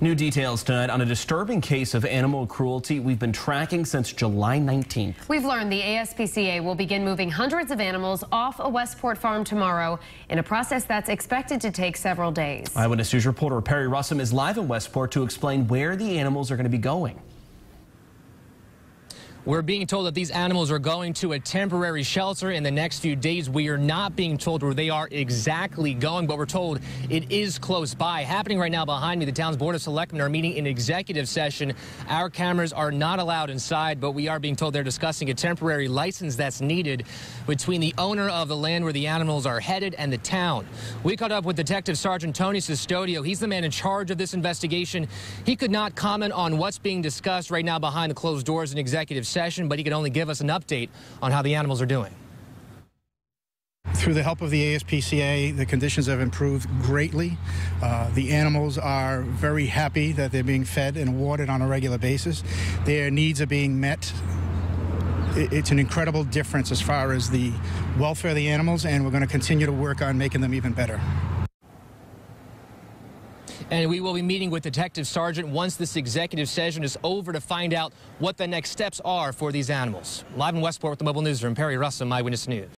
New details tonight on a disturbing case of animal cruelty we've been tracking since July 19th. We've learned the ASPCA will begin moving hundreds of animals off a Westport farm tomorrow in a process that's expected to take several days. Eyewitness News reporter Perry Russom is live in Westport to explain where the animals are going to be going. We're being told that these animals are going to a temporary shelter in the next few days. We are not being told where they are exactly going, but we're told it is close by. Happening right now behind me, the town's Board of Selectmen are meeting in executive session. Our cameras are not allowed inside, but we are being told they're discussing a temporary license that's needed between the owner of the land where the animals are headed and the town. We caught up with Detective Sergeant Tony Custodio. He's the man in charge of this investigation. He could not comment on what's being discussed right now behind the closed doors in executive session session, but he can only give us an update on how the animals are doing. Through the help of the ASPCA, the conditions have improved greatly. Uh, the animals are very happy that they're being fed and watered on a regular basis. Their needs are being met. It's an incredible difference as far as the welfare of the animals, and we're going to continue to work on making them even better. And we will be meeting with Detective Sergeant once this executive session is over to find out what the next steps are for these animals. Live in Westport with the Mobile Newsroom, Perry Russom, Eyewitness News.